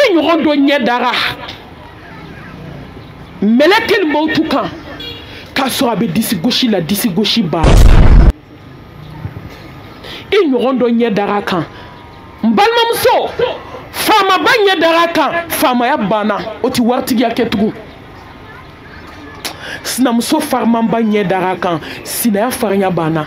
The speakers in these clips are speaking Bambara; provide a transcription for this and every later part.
i ɲɔgɔn dɔ ɲɛ dara mɛlɛkɛli mɔtu kan k'a sɔrɔ a bɛ disi gosi la disi gosi ba i ɲɔgɔn dɔ ɲɛ dara kan n balimamuso faamaba ɲɛ dara kan faamaya banna o tɛ waritigiya kɛ tugun sinamuso farimanba ɲɛ dara kan sinaya farinya banna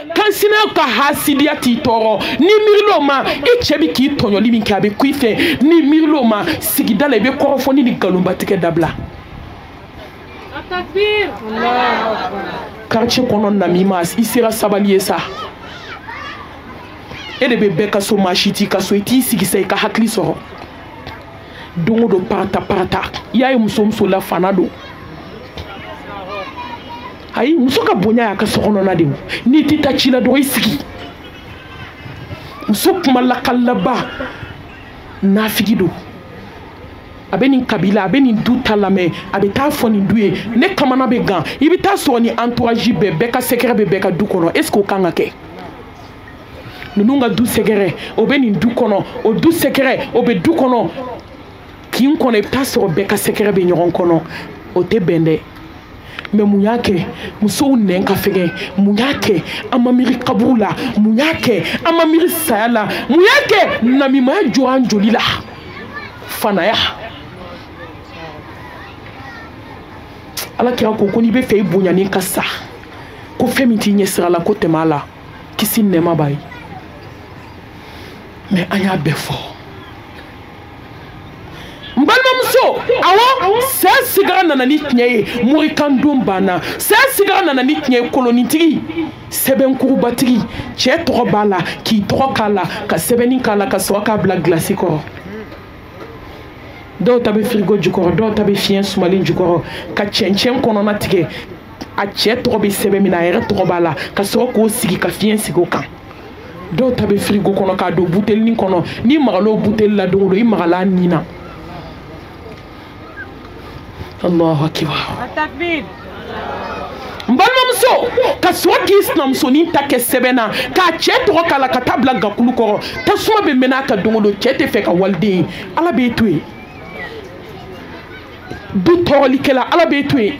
kansinaya ka hasidiya t'i tɔɔrɔ ni miirila o ma i cɛ bɛ k'i tɔɲɔli min kɛ a bɛ ku i fɛ ni miirila o ma sigida la i bɛ kɔrɔfɔni ni nkalonbatigɛ dabila quartier kɔnɔ namima i sera sabali ye sa e de bɛ bɛɛ ka so maa si t'i ka so i t'i sigi sa i ka hakili sɔrɔ don o don parata parata i y'a ye muso muso la fana don ayi muso ka bonya y'a ka sokɔnɔna de o n'i tɛ taa ci la dɔgɔ i sigi muso kuma lakalaba nafigi don a bɛ nin kabila a bɛ nin du ta lamɛn a bɛ taa fɔ nin du ye ne kamana bɛ gan i bɛ taa sɔrɔ ni entourage bɛɛ bɛɛ ka sɛgɛrɛ bɛ bɛɛ ka du kɔnɔ est ce que o kan ka kɛ ninnu ka du sɛgɛrɛ o bɛ nin du kɔnɔ o du sɛgɛrɛ o bɛ du kɔnɔ kin kɔnɔ i bɛ taa sɔrɔ bɛɛ ka sɛgɛrɛ bɛ ɲɔgɔn kɔnɔ o tɛ bɛn dɛ mɛ mun y'a kɛ musow nɛn ka fɛgɛn mun y'a kɛ an ma miiri kaburu la mun y'a kɛ an ma miiri saya la mun y'a kɛ namimaya jɔ an joli la fanaya ala kira ko ko n'i bɛ fɛ i bonyanen ka sa ko fɛn min t'i ɲɛ sira la ko tɛmɛ a la kisi nɛɛma b'a ye mɛ an y'a bɛɛ fɔ n balimamuso awɔ sɛ sigara nana ni tiɲɛ ye morikandon banna sɛ sigara nana ni tiɲɛ ye kolonitigi sɛbɛnkurubatigi cɛ tɔgɔ b'a la k'i tɔgɔ k'a la ka sɛbɛnni k'a la ka sɔrɔ k'a bila gilasi kɔrɔ dɔw ta bɛ firigo jukɔrɔ dɔw ta bɛ fiɲɛ sumalen jukɔrɔ ka cɛncɛn kɔnɔna tigɛ a cɛ tɔgɔ bɛ sɛbɛn min na a yɛrɛ tɔgɔ b'a la ka sɔrɔ k'o sigi ka fiɲɛ sigi o kan dɔw ta bɛ firigo kɔnɔ k'a don butelinin kɔnɔ n'i magal'o buteli la don o don i magal'a nin na allahu akibar n balimamuso ka sɔrɔ k'i sinamusonin ta kɛ sɛbɛn na k'a cɛ tɔgɔ k'a la ka taa bila gakulu kɔrɔ tasuma bɛ mɛn n'a ka don o don cɛ tɛ fɛ ka waliden ye ala b'e to yen bi tɔɔrɔlikɛla ala b'e to yen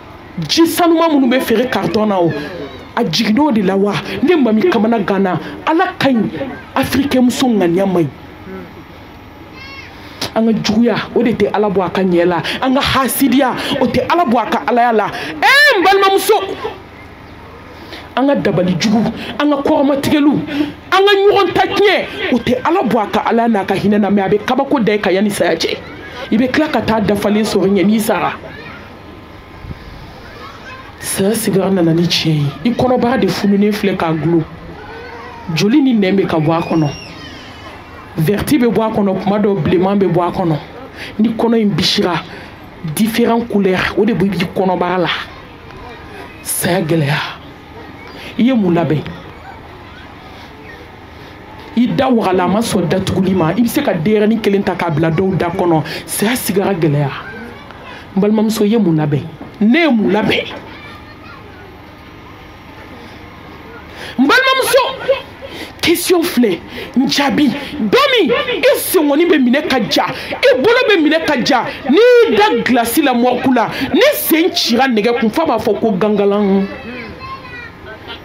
ji sanuma minnu bɛ feere karitɔn na o a jiginn'o de la wa ne mami kamana ganna ala ka ɲi afirikɛn muso ŋaniya man ɲi an ka juguya o de tɛ ala bɔ a ka ɲɛ la an ka hasidiya o tɛ ala bɔ a ka alaya la ee n balimamuso an ka dabali jugu an ka kɔrɔmatigɛliw an ka ɲɔgɔn ta tiɲɛ o tɛ ala bɔ a ka ala n'a ka hinɛ na mɛ a bɛ kabako da ye ka yanni saya cɛ i bɛ tila ka taa dafalen sɔrɔ ɲɛ n'i sara saya sigara nana ni tiɲɛ ye i kɔnɔbara de fununen filɛ k'a gulo joli ni nɛn bɛ ka bɔ a kɔnɔ vɛriti bɛ bɔ a kɔnɔ kuma dɔw bilenman bɛ bɔ a kɔnɔ ni kɔnɔ in bisira différent couleur o de b'i kɔnɔbara la saya gɛlɛya i ye mun labɛn i da wagala a ma sɔn datuguli ma i bɛ se ka denyɛrɛni kelen ta k'a bila dɔw da kɔnɔ saya sigara gɛlɛya n balimamuso i ye mun labɛn ne ye mun labɛn n balimamuso kesiyɔn filɛ n jaabi don min i senkɔni bɛ minɛ ka ja i bolo bɛ minɛ ka ja n'i y'i da gilasi la mɔku la ni sen cira nɛgɛ kun f'a b'a fɔ ko gangalan